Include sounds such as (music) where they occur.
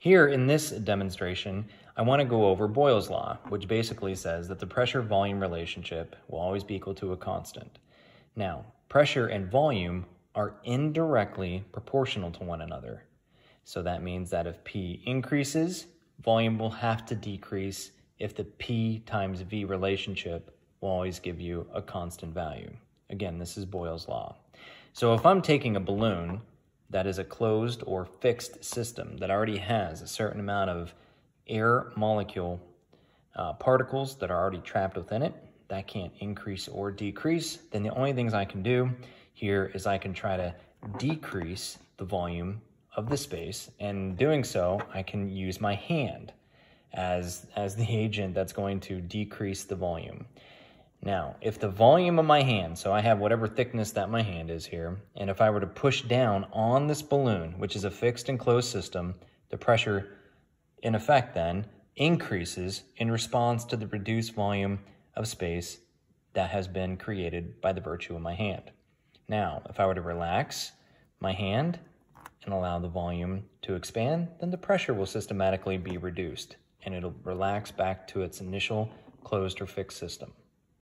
Here in this demonstration, I want to go over Boyle's law, which basically says that the pressure-volume relationship will always be equal to a constant. Now, pressure and volume are indirectly proportional to one another. So that means that if P increases, volume will have to decrease if the P times V relationship will always give you a constant value. Again, this is Boyle's law. So if I'm taking a balloon that is a closed or fixed system that already has a certain amount of air molecule uh, particles that are already trapped within it, that can't increase or decrease, then the only things I can do here is I can try to decrease the volume of the space. And doing so, I can use my hand as, as the (laughs) agent that's going to decrease the volume. Now, if the volume of my hand, so I have whatever thickness that my hand is here, and if I were to push down on this balloon, which is a fixed and closed system, the pressure in effect then increases in response to the reduced volume of space that has been created by the virtue of my hand. Now, if I were to relax my hand and allow the volume to expand, then the pressure will systematically be reduced and it'll relax back to its initial closed or fixed system.